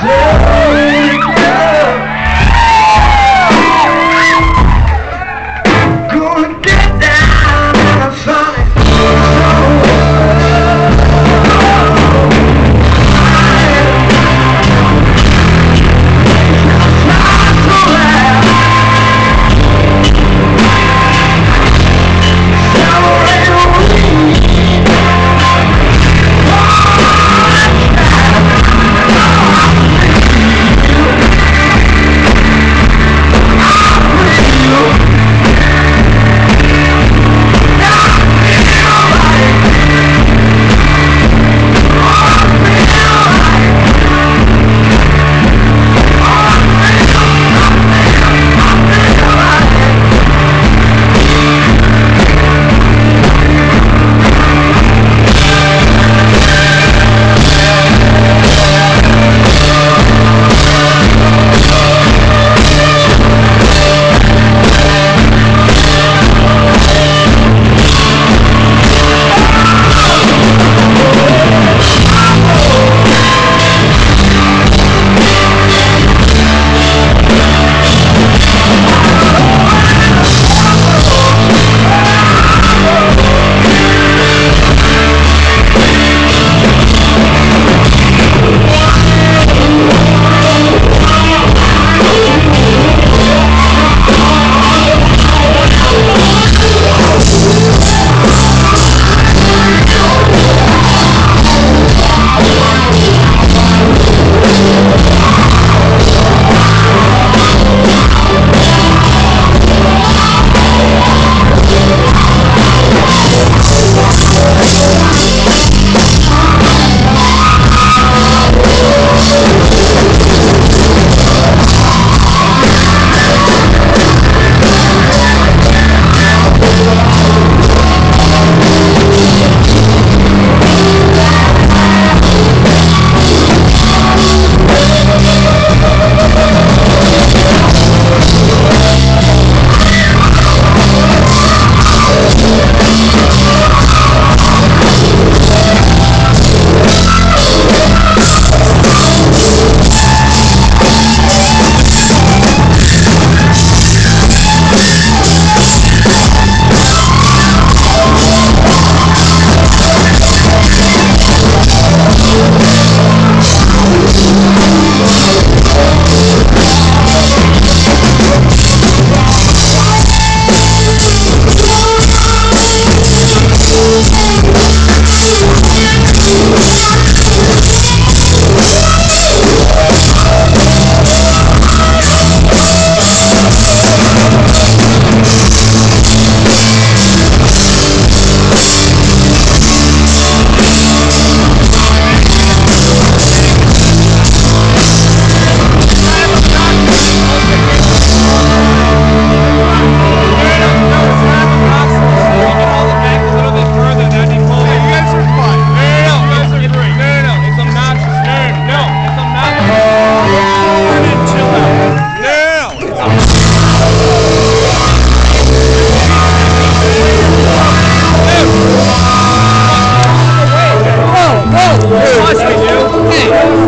Yeah.